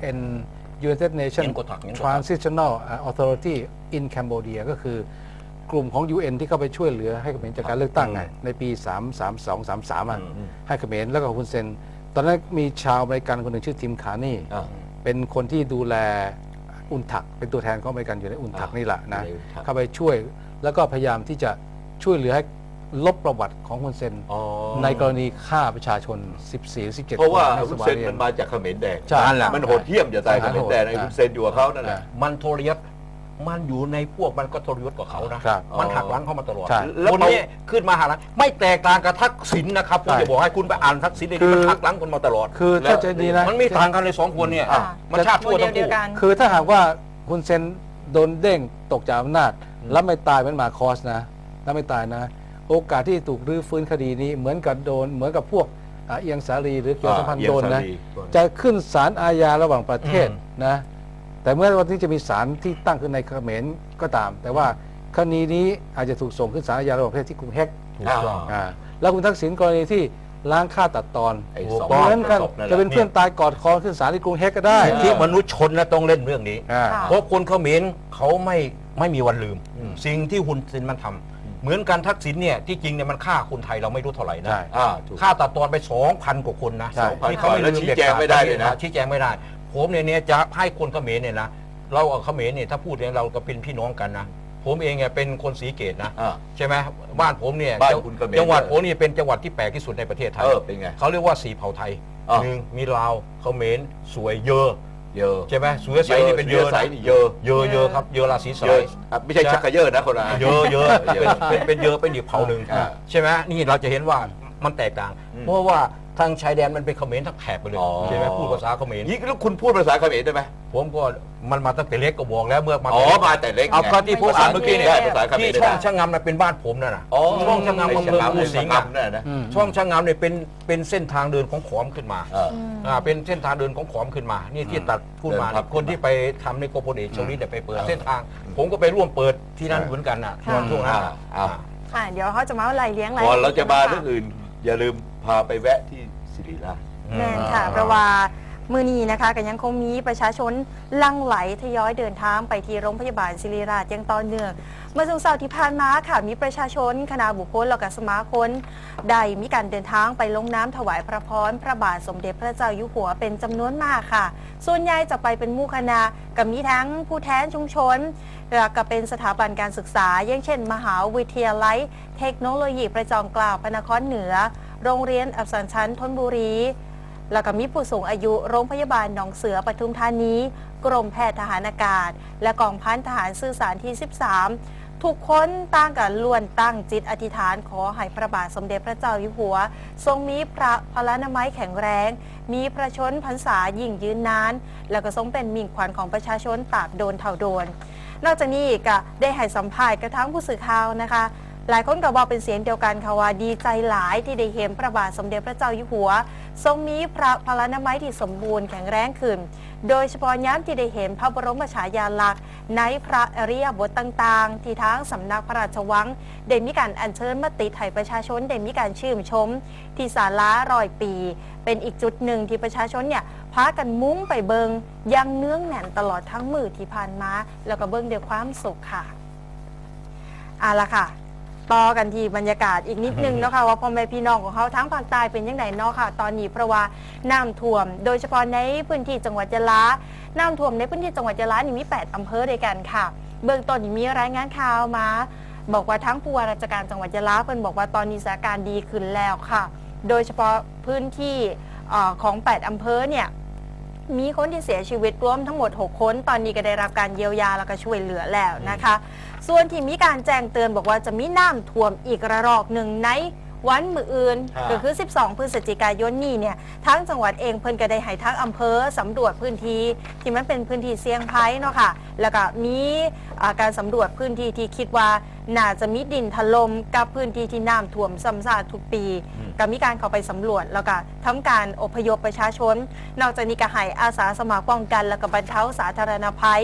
เป็น United Nations ยังกดถักยังกดถัก Transitional Authority in Cambodia ก็คือกลุ่มของ UN ที่เข้าไปช่วยเหลือให้เขมรจากการเลือกตั้งไงในปี 3 3 2 3 3อะอืมอืมให้เขมรแล้วก็คุณเซน ตอนนั้นมีชาวอเมริกันคนหนึ่งชื่อทิมคานี่อ่าเป็นคนที่ดูแลอุนถัก เป็นตัวแทนของอเมริกันอยู่ในอุนถักอ่านี่แหละนะอยู่ในอุนถักเข้าไปช่วยแล้วก็พยายามที่จะช่วยเหลือให้ ลบประวัติของคุณเซน อ๋อ ในกรณีฆ่าประชาชน 14หรือ17เพราะว่าคนในฮุนเซนเนี่ยมันมาจากเขมรแดงใช่นั่นแหละมันโหดเหี้ยมจะตายเขมรแดงไอ้อ่าฮุนเซนอยู่กับเขานั่นแหละ มันทรยศมันอยู่ในพวกมันก็ทรยศกับเขานะ ครับมันหักหลังเขามาตลอดใช่คนนี้ขึ้นมาหักหลังไม่แตกต่างกับทักษิณนะครับผมใช่จะบอกให้คุณไปอ่านทักษิณเลยคือ มันหักหลังคนมาตลอดคือถ้าจะดีนะ มันไม่ต่างกันเลยสองคนเนี่ยอะ มันชาติชั่วทั้งคู่โมเดลเดียวกันคือถ้าหากว่าฮุนเซนโดนเด้งตกจากอำนาจ แล้วไม่ตายเหมือนมาคอสนะ แล้วไม่ตายนะ โอกาสที่ถูกรื้อฟื้นคดีนี้เหมือนกับโดน เหมือนกับพวกอะเอียงสาลีหรือเกี่ยวสัมพันธ์อ่าโดนนะเอียงสาลีจะขึ้นศาลอาญาระหว่างประเทศอืมนะแต่เมื่อวันที่จะมีศาลที่ตั้งขึ้นในเขมรก็ตาม แต่ว่าคดีนี้อาจจะถูกส่งขึ้นศาลอาญาระหว่างประเทศที่กรุงเฮกถูกต้องอ่าแล้วคุณทักษิณกรณีที่ล้างฆ่าตัดตอนไอ้สองเหมือนกันศพนั่นแหจะละเป็นเพื่อนตายกอดคอขึ้นศาลที่กรุงเฮกก็ได้สิทธิมนุษยชนนะต้องเล่นเรื่องนี้อ่าค่ะเพราะคนเขมรเขาไม่ไม่มีวันลืมอืมสิ่งที่หุนเซนมันทำ เหมือนกันทักษิณเนี่ยที่จริงเนี่ยมันฆ่าคนไทยเราไม่รู้เท่าไหร่นะใช่อ่าถูกฆ่าตัดตอนไปสองพันกว่าคนนะใช่ที่เขาไม่แล้วลืมชี้เด็ดแจงขาดไม่ได้เลยนะ ชี้แจงไม่ได้ ผมเนี่ยเนี่ยจะให้คนเขมรเนี่ยนะเราเอาเขมรเนี่ยถ้าพูดเนี่ยเราก็เป็นพี่น้องกันนะผมเองเนี่ยเป็นคนสีเกตนะ อ่า ใช่ไหมบ้านผมเนี่ยบ้านคุณเขมรจังหวัดผมเนี่ยเป็นจังหวัดที่แปลกที่สุดในประเทศไทยเออเป็นไงเขาเรียกว่าสีเผ่าไทยอ่าหนึ่งมีลาวเขมรสวยเยอะ เยอะใช่ไหมสุยใสนี่เป็นเยอะสุริยใสนะนี่เยอะเยอะเยอะครับเยอะราศีสเยลาอะยอะไม่ใช่ชักกระเยอะนะคนละเยอะเยอะเยอะเป็นเป็นเยอะเป็นอีกเผ่าหนึ่งอ่าใช่ไหมนี่เราจะเห็นว่ามันแตกต่าง เพราะว่า ทางชายแดนมันเป็นเขมรทั้งแถบไปเลยอ๋อ ใช่ไหมพูดภาษาเขมรนี่แล้วคุณพูดภาษาเขมรได้ไหมผมก็มันมาตั้งแต่เล็กก็บอกแล้วเมื่อมาอ๋อมาแต่เล็กเอาไงก็ที่ผมอ่านเมื่อกี้เนี่ยได้ภาษาเขมรที่ได้ช่องนะช่างงามน่ะเป็นบ้านผมนั่นน่ะอ๋อช่องช่างงามอำเภอภูสิงห์อะอะ นั่นนะอืม ช่องช่างงามเนี่ยเป็นเป็นเส้นทางเดินของขอมขึ้นมาเออ อ่าเป็นเส้นทางเดินของขอมขึ้นมา นี่ที่ตัดพูดมาเดินทับคนที่ไปทำในโกโปรเดชชลิดเนี่ยไปเปิดเส้นทาง ผมก็ไปร่วมเปิดที่นั่นเหมือนกันน่ะค่ะช่วงนั้นอ่าอ่าอ่าเดี๋ยวเขาจะมาไล่เลี้ยงไล่ก่อนเราจะมาค่เรื่องอื่น อย่าลืม พาไปแวะที่สิริราช แม่นค่ะ เพราะว่ามือนี้นะคะก็ยังคงมีประชาชนหลังไหลทยอยเดินทางไปที่โรงพยาบาลศิริราชอย่างต่อเนื่องเมื่อสุกร์เสาร์ที่ผ่านมาค่ะมีประชาชนคณะบุคคลแล้วก็สมาคมได้มีการเดินทางไปลงน้ำถวายพระพรพระบาทสมเด็จพระเจ้าอยู่หัวเป็นจำนวนมากค่ะ ส่วนใหญ่จะไปเป็นหมู่คณะกับมีทั้งผู้แทนชุมชน แล้วก็เป็นสถาบันการศึกษาอย่างเช่น มหาวิทยาลัย เทคโนโลยีประจอมเกล้าพระนครเหนือ โรงเรียนอับสันชันทนบุรี แล้วก็มีผู้สูงอายุโรงพยาบาลหนองเสือปทุมธานี กรมแพทย์ทหารอากาศ และกองพันทหารสื่อสารที่ 13 ทุกคนต่างกันล้วนตั้งจิตอธิษฐานขอให้พระบาทสมเด็จพระเจ้าอยู่หัว ทรงมีพระพลานามัยแข็งแรง มีพระชนพรรษายิ่งยืนนาน แล้วก็ทรงเป็นมิ่งขวัญของประชาชนตราบโดนเท่าโดนนอกจากนี้ก็ได้ให้สัมภาษณ์กระทั่งผู้สื่อข่าวนะคะ หลายคนก็บอกเป็นเสียงเดียวกันค่ะว่าดีใจหลายที่ได้เห็นพระบาทสมเด็จพระเจ้าอยู่หัว ทรงมีพระพลานามัยที่สมบูรณ์แข็งแรงขึ้น โดยเฉพาะย้ำที่ได้เห็นพระบรมฉายาลักษณ์ในพระอริยบทต่างๆ ที่ทั้งสำนักพระราชวังได้มีการอัญเชิญมาติดให้ประชาชนได้มีการชื่นชม ที่ศาลารอยปี เป็นอีกจุดหนึ่งที่ประชาชนเนี่ยพากันมุ้งไปเบิงยังเนื้องแน่นตลอดทั้งมือที่ผ่านมา แล้วก็เบิ้งด้วยความสุขค่ะเอาละค่ะ ต่อกันที่บรรยากาศอีกนิดนึงเนาะค่ะว่าพ่อแม่พี่น้องของเขาทั้งภาคใต้เป็นยังไงเนาะค่ะ ตอนนี้เพราะว่าน้ำท่วม โดยเฉพาะในพื้นที่จังหวัดยะลาน้ำท่วมในพื้นที่จังหวัดยะลานี่มี 8อำเภอด้วยกันค่ะ เบื้องต้นนี่มีรายงานข่าวมา บอกว่าทั้งผู้ว่าราชการจังหวัดยะลาเพิ่นบอกว่าตอนนี้สถานการณ์ดีขึ้นแล้วค่ะ โดยเฉพาะพื้นที่เอ่อของ 8อำเภอเนี่ย มีคนที่เสียชีวิตรวมทั้งหมด 6 คน ตอนนี้ก็ได้รับการเยียวยาแล้วก็ช่วยเหลือแล้วนะคะ ส่วนที่มีการแจ้งเตือนบอกว่าจะมีน้ำท่วมอีกระลอกหนึ่งใน วันมืออื่นฮะ ก็คือ 12 พฤศจิกายนนี้เนี่ยทั้งจังหวัดเองเพิ่นก็ได้ให้ทั้งอำเภอสำรวจพื้นที่ที่มันเป็นพื้นที่เสี่ยงภัยเนาะค่ะแล้วก็มีอ่าการสำรวจพื้นที่ที่คิดว่าน่าจะมีดินถล่มกับพื้นที่ที่น้ำท่วมซ้ำซากทุกปีก็มีการเข้าไปสำรวจแล้วก็ทำการอพยพประชาชน นอกจากนี้ก็ให้อาสาสมัครป้องกัน และก็บรรเทาสาธารณภัย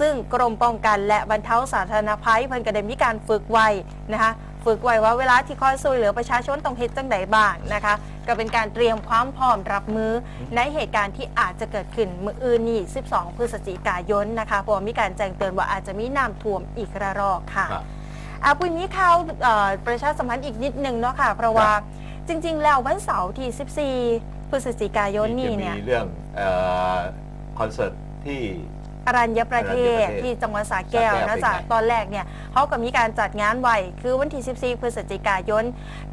ซึ่งกรมป้องกันและบรรเทาสาธารณภัยเพิ่นก็ได้มีการฝึกไว้นะคะ ฝึกไว้ว่าเวลาที่คอยช่วยเหลือประชาชนต้องเฮ็ดจังใดบ้างนะคะ ก็เป็นการเตรียมความพร้อมรับมือในเหตุการณ์ที่อาจจะเกิดขึ้นมืออื่นนี่12 พฤศจิกายนนะคะเพราะว่ามีการแจ้งเตือนว่าอาจจะมีน้ำท่วมอีกระรอกค่ะ ครับ อาปุยมีข่าวเอ่อประชาสัมพันธ์อีกนิดนึงเนาะค่ะเพราะว่าจริง ๆ แล้ววันเสาร์ที่ 14 พฤศจิกายนนี่จะเนี่ยมีเรื่องเอ่อคอนเสิร์ตที่ อรัญญประเทศอรัญญประเทศที่จังหวัดสระแก้วสระแก้วนะเป็นจ๊ะไง ตอนแรกเนี่ยเขาก็มีการจัดงานไว้คือวันที่14พฤศจิกายน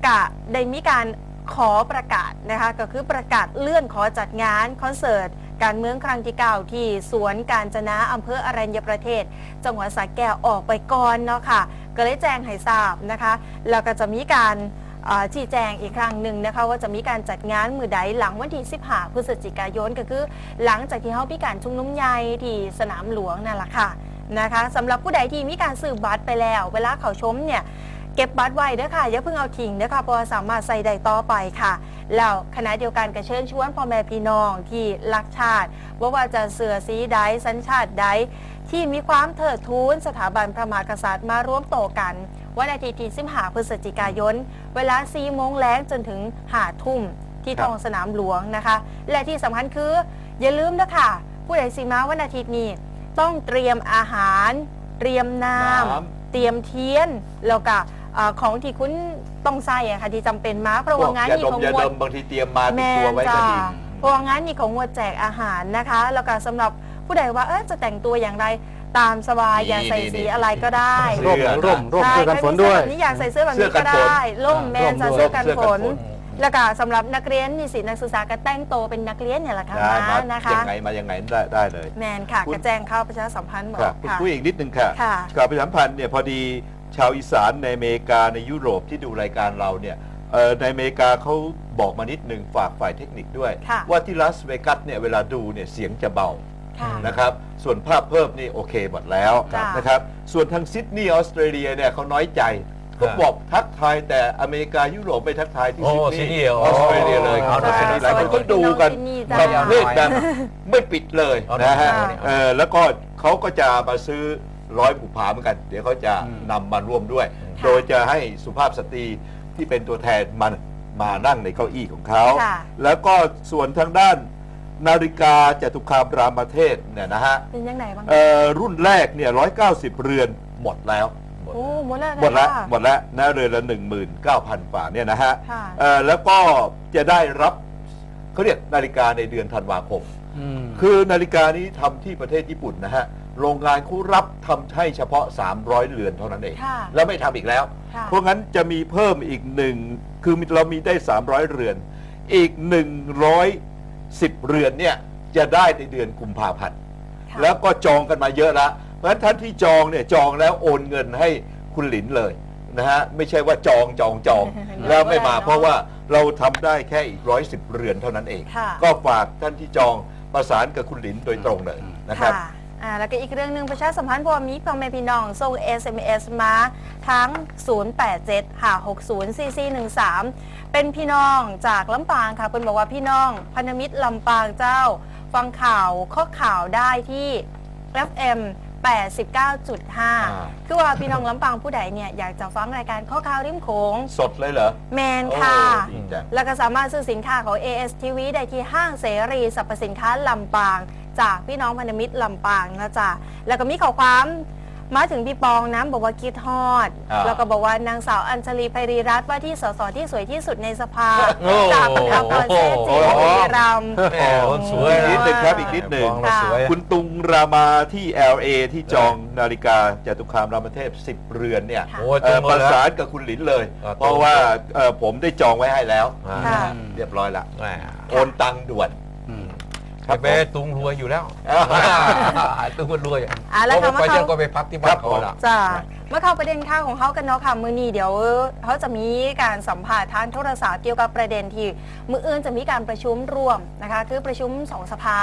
กะได้มีการขอประกาศนะคะก็คือประกาศเลื่อนขอจัดงานคอนเสิร์ตการเมืองครั้งที่เก้าที่สวนการจนะอำเภออรัญญประเทศ จังหวัดสระแก้วออกไปก่อนเนาะค่ะ ก็เลยแจ้งให้ทราบนะคะ แล้วก็จะมีการเอ่อ ชี้แจงอีกครั้งหนึ่งนะคะว่าจะมีการจัดงานมือใดหลังวันที่15พฤศจิกายนก็คือ หลังจากที่เขามีการชุมนุมใหญ่ที่สนามหลวงนั่นแหละค่ะนะคะสำหรับผู้ใดที่มีการซื้อบัตรไปแล้ว เวลาเขาชมเนี่ยเก็บบัตรไว้เด้อค่ะอย่าเพิ่งเอาทิ้งเด้อค่ะเพราะสามารถใส่ได้ต่อไปค่ะแล้วคณะเดียวกันก็เชิญชวนพ่อแม่พี่น้องที่รักชาติว่าว่าจะเสือสีใดสัญชาติใดที่มีความเถิดทูนสถาบันพระมหากษัตริย์มาร่วมโตกัน วันอาทิตย์ที่15พฤศจิกายน เวลา4โมงแล้งจนถึงหาทุ่มที่ครับท้องสนามหลวงนะคะ และที่สำคัญคือ อย่าลืมนะค่ะ ผู้ใดสีมาวันอาทิตย์นี้ ต้องเตรียมอาหาร เตรียมน้น้ำเตรียมเทียน แล้วก็เอ่อของที่คุณต้องใส่อะค่ะที่จำเป็นมาเพราะพวว่ากงานยานี้ดมของยางวดดมบางทีเตรียมมาติแมดตัวนไว้ก็จ้าดีเพราะว่างานนี้ของงวดแจกอาหารนะคะ แล้วก็สำหรับผู้ใดว่าเออจะแต่งตัวอย่างไร ตามสบายนี่อยากใส่นี่สีนี่อะไรก็ได้เสื้ร่มอร่มร่มใช่เสื้อกันฝนด้วย ใครมีเสื้อแบบนี้อยากใส่เสื้อแบบเสื้นี้อกัก็นฝนได้ร่มแมนจะร่มด้วยเสื้อกันเสื้อฝกันนฝน แล้วก็สำหรับนักเรียนนิสิตนักศึกษาก็แต่งตัวเป็นนักเรียนเนี่ยแหละค่ะได้มานะคะ ยังไงมายังไงได้ได้เลย แมนค่ะคุณ กระแจ้งเข้าประชาสัมพันธ์บอครับกคุณค่ะ ผู้อีกนิดนึงค่ะค่ะ ข่าวประชาสัมพันธ์เนี่ยพอดีชาวอีสานในอเมริกาในยุโรปที่ดูรายการเราเนี่ยเอ่อในอเมริกาเขาบอกมานิดหนึ่งฝากฝ่ายเทคนิคด้วย ค่ะ ว่าที่ลาสเวกัสเนี่ยเวลาดูเนี่ยเสียงจะเบา ค่ะนะครับส่วนภาพเพิ่มนี่โอเคหมดแล้วจ้ะ นะครับส่วนทางซิดนีย์ออสเตรเลียเนี่ยเขาน้อยใจเขาบอกทักทายแต่อเมริกายุโรปไม่ทักทายที่โอ้ซิดนีซิดนีย์ย์เหรอออสเตรเลียเลยเอาครับได้หลายคนก็ดูกันสวัสดีแบพี่บน้องเรียกแบบไม่ปิดเลยเอานะฮะได้เออแล้วก็เขาก็จะมาซื้อร้อยบุผาเหมือนกัน เดี๋ยวเขาจะอืม นำมาร่วมด้วยค่ะโดยจะให้สุภาพสตรีที่เป็นตัวแทนมันมานั่งในเก้าอี้ของเขา ค่ะแล้วก็ส่วนทางด้าน นาฬิกาจตุคามรามเทพเนี่ยนะฮะเป็นยังไงบ้างเอ่อรุ่นแรกเนี่ย190เรือนหมดแล้ว โอ้หมดแล้วหมดแล้วค่ะหมดแล้วนะเรือนละ19,000ฝ่าเนี่ยนะฮะค่ะเอ่อแล้วก็จะได้รับเขาเรียกนาฬิกาในเดือนธันวาคมอืมคือนาฬิกานี้ทำที่ประเทศญี่ปุ่นนะฮะ โรงงานเขารับทำให้เฉพาะ 300 เรือนเท่านั้นเอง ค่ะแล้วไม่ทำอีกแล้ว ค่ะ เพราะงั้นจะมีเพิ่มอีกหนึ่ง คือเรามีได้ 300 เรือน อีก 110 เรือนเนี่ยจะได้ในเดือนกุมภาพันธ์ค่ะ แล้วก็จองกันมาเยอะแล้วเพราะฉะนั้นท่านที่จองเนี่ยจองแล้วโอนเงินให้คุณหลินเลยนะฮะไม่ใช่ว่าจองจองจอง แล้วไม่มาเพราะว่าเราทำได้แค่อีกร้อยสิบเรือนเท่านั้นเอง ค่ะ ก็ฝากท่านที่จองประสานกับคุณหลินโดยตรงเลยนะครับ ค่ะ อ่าแล้วก็อีกเรื่องหนึ่งประชาสัมพันธ์พอมีพ่อแม่พี่น้องส่ง SMS มาทั้ง 087 560 4413เป็นพี่น้องจากลำปางค่ะเป็นบอกว่าพี่น้องพันธมิตรลำปางเจ้า ฟังข่าวข้อข่าวได้ที่ FM 89.5 คือว่าพี่น้องลำปางผู้ใดเนี่ยอยากจะฟังรายการข้อข่าวริมโขงสดเลยเหรอ แมนค่ะ โอ้ดีจัง แล้วก็สามารถซื้อสินค้าของ ASTV ได้ที่ห้างเสรีสรรพสินค้าลำปาง จากพี่น้องพันธมิตรลำปางนะจ๊ะแล้วก็มีข้อความมาถึงพี่ปองนะบอกว่าคิดฮอด อ่าแล้วก็บอกว่านางสาวอัญชลีไพรีรัตน์ว่าที่สสที่สวยที่สุดในสภาโอ้จากประคับตอนเซจีโอ้บุรีรัมย์ แหม่คนสวยอีกนิดหนึ่งครับอีกนิดหนึ่ง มองเราสวย คุณตุงรามาที่ LA ที่จองนาฬิกาจตุคามรามเทพ 10 เรือนเนี่ยค่ะ โอ้ยเอ่อตรงปมาระแล้ว สานกับคุณหลินเลย อ่าเพราะว่าเอ่อผมได้จองไว้ให้แล้วอ่าค่ะ เรียบร้อยละ แหม่ โอนตังค์ด่วน อืมครับไปตุงรวยอยู่แล้วอ่าตุงมันรวยอะแล้วเพราะคำว่าไปเขา เที่ยวก็ไปพักที่บ้านเขาละ จ้าเมื่อเข้าประเด็นข่าวของเขากันเนาะค่ะมือนี้เดี๋ยวเขาจะมีการสัมภาษณ์ทางโทรศัพท์เกี่ยวกับประเด็นที่มืออื่นจะมีการประชุมร่วมนะคะคือประชุมสองสภา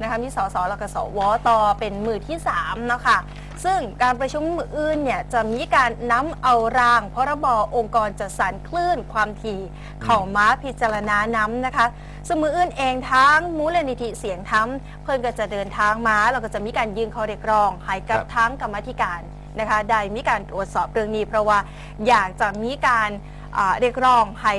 นะคะมีสสแล้วก็สวต่อเป็นมือที่3เนาะค่ะ ซึ่งการประชุมมืออื่นเนี่ยจะมีการน้ำเอาร่างพรบองค์กรจัดสรรคลื่นความถี่เข้าม้าพิจารณาน้ำนะคะซึ่งมืออื่นเองทั้งมูลนิธิเสียงธรรมเพิ่นก็จะเดินทางมาแล้วก็จะมีการยื่นข้อเรียกร้องให้กับบทั้งกรรมธิการนะคะได้มีการตรวจสอบเรื่องนี้เพราะว่าอยากจะมีการเรียกร้องให้